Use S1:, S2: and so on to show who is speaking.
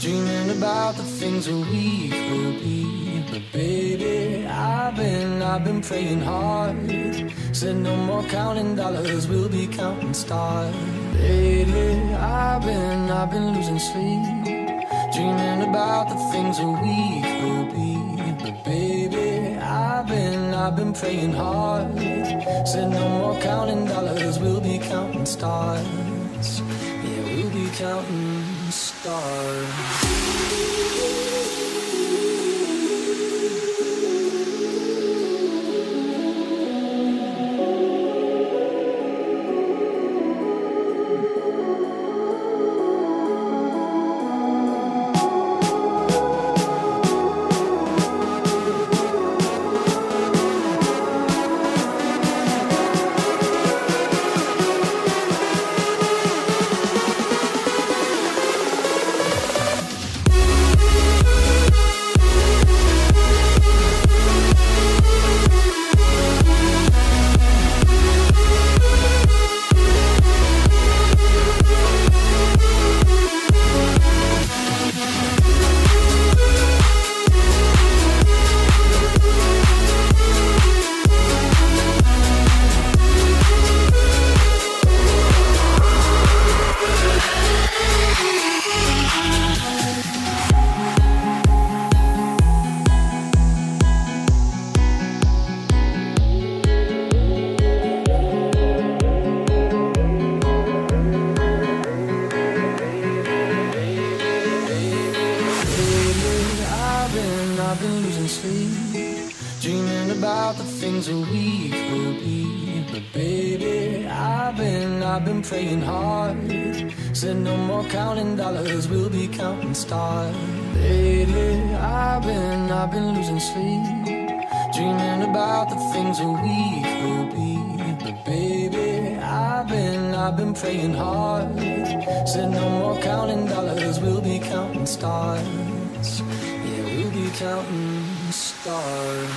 S1: dreaming about the things we could be. But baby, I've been, I've been praying hard. Said no more counting dollars, we'll be counting stars. Lately, I've been, I've been losing sleep, dreaming about the things we could be. But baby, I've been, I've been praying hard. Said no more counting dollars, we'll be counting stars. Yeah, we'll be counting stars. Lately, been, I've been losing sleep, dreaming about the things that we could be. But baby, I've been, I've been praying hard. Said no more counting dollars, we'll be counting stars. Lately, I've been, I've been losing sleep, dreaming about the things that we could be. But baby, I've been, I've been praying hard. Said no more counting dollars, we'll be counting stars counting stars.